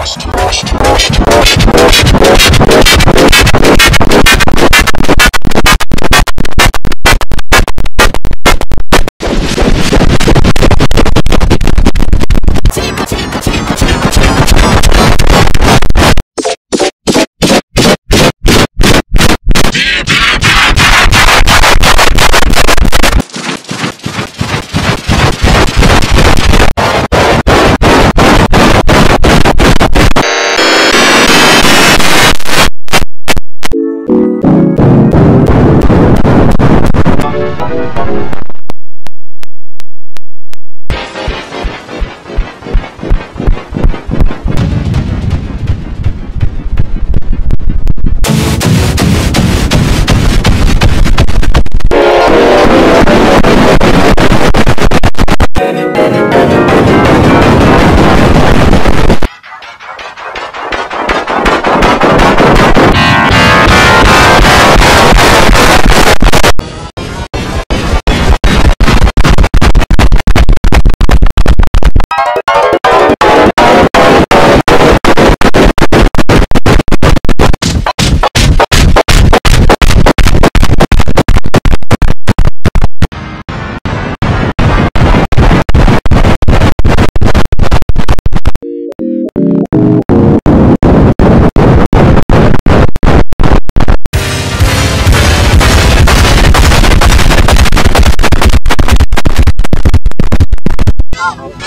lost, lost, lost.